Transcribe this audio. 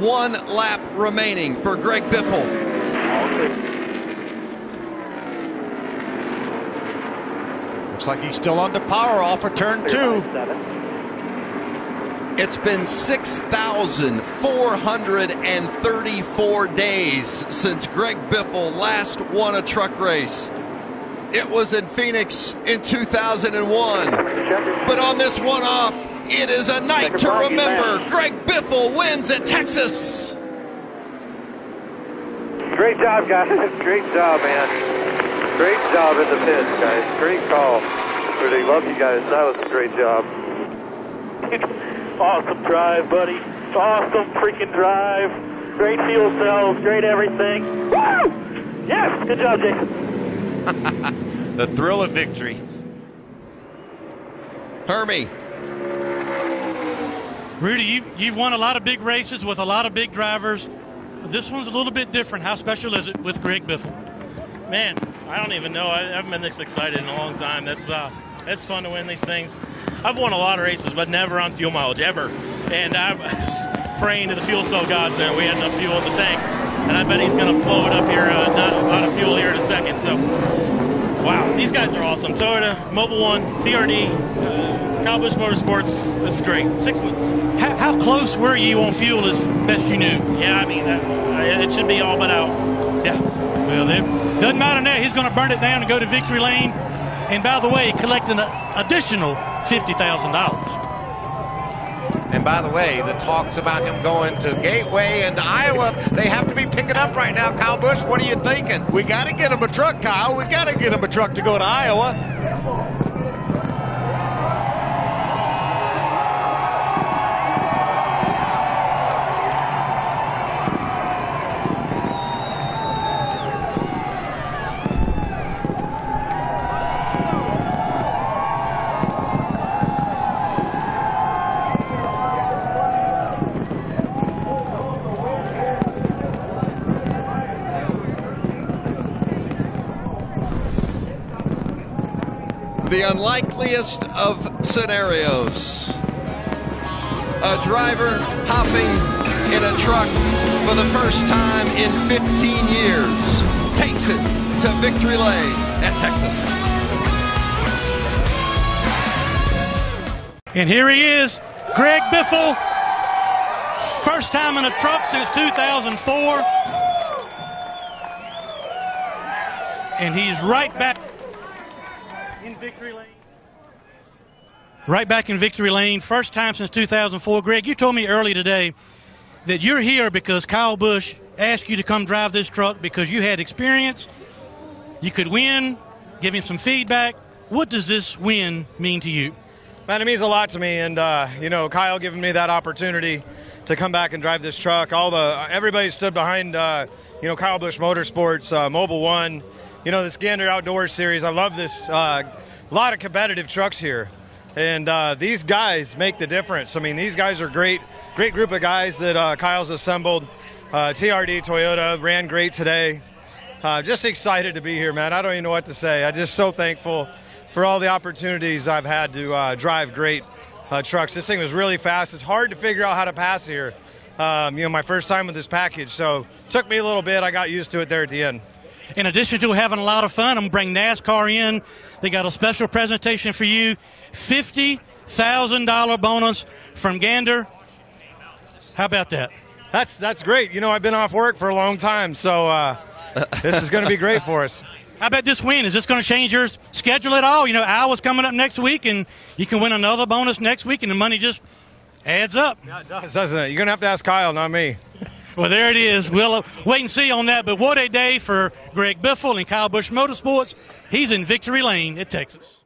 one lap remaining for Greg Biffle. Looks like he's still under power off for turn two. It's been 6,434 days since Greg Biffle last won a truck race. It was in Phoenix in 2001. But on this one off, it is a night to remember. Greg Biffle wins at Texas. Great job, guys. Great job, man. Great job in the pits, guys. Great call. Really love you guys. That was a great job. awesome drive, buddy. Awesome freaking drive. Great fuel cells. Great everything. Woo! Yes! Good job, Jason. the thrill of victory. Hermie. Rudy, you, you've won a lot of big races with a lot of big drivers. This one's a little bit different. How special is it with Greg Biffle? Man, I don't even know. I haven't been this excited in a long time. That's uh, it's fun to win these things. I've won a lot of races, but never on fuel mileage ever. And I'm just praying to the fuel cell gods that we had enough fuel in the tank. And I bet he's going to blow it up here, uh, not out of fuel here in a second. So, wow, these guys are awesome. Toyota, Mobil One, TRD, uh, Kyle Busch Motorsports. This is great. Six wins. How, how, close were you on fuel as best you knew? Yeah, I mean, that, it should be all but out. Yeah. Well, it doesn't matter now. He's going to burn it down and go to victory lane. And by the way, collecting an additional $50,000. And by the way, the talks about him going to Gateway and Iowa, they have to be picking up right now. Kyle Busch, what are you thinking? We got to get him a truck, Kyle. We got to get him a truck to go to Iowa. The unlikeliest of scenarios. A driver hopping in a truck for the first time in 15 years takes it to victory lane at Texas. And here he is, Greg Biffle. First time in a truck since 2004. And he's right back in victory lane. Right back in victory lane. First time since 2004. Greg, you told me early today that you're here because Kyle Busch asked you to come drive this truck because you had experience, you could win, give him some feedback. What does this win mean to you? Man, it means a lot to me, and uh, you know, Kyle giving me that opportunity to come back and drive this truck. All the everybody stood behind, uh, you know, Kyle Busch Motorsports, uh, Mobil One, you know, this Gander Outdoors series. I love this. Uh, a lot of competitive trucks here. And uh, these guys make the difference. I mean, these guys are great, great group of guys that uh, Kyle's assembled. Uh, TRD Toyota ran great today. Uh, just excited to be here, man. I don't even know what to say. I'm just so thankful for all the opportunities I've had to uh, drive great uh, trucks. This thing was really fast. It's hard to figure out how to pass here. Um, you know, my first time with this package, so took me a little bit. I got used to it there at the end. In addition to having a lot of fun, I'm bring NASCAR in. They got a special presentation for you. $50,000 bonus from Gander. How about that? That's that's great. You know, I've been off work for a long time, so uh, this is going to be great for us. How about this win? Is this going to change your schedule at all? You know, Iowa's coming up next week, and you can win another bonus next week, and the money just adds up. Yeah, it does, doesn't it? You're going to have to ask Kyle, not me. Well, there it is. We'll wait and see on that. But what a day for Greg Biffle and Kyle Busch Motorsports. He's in victory lane at Texas.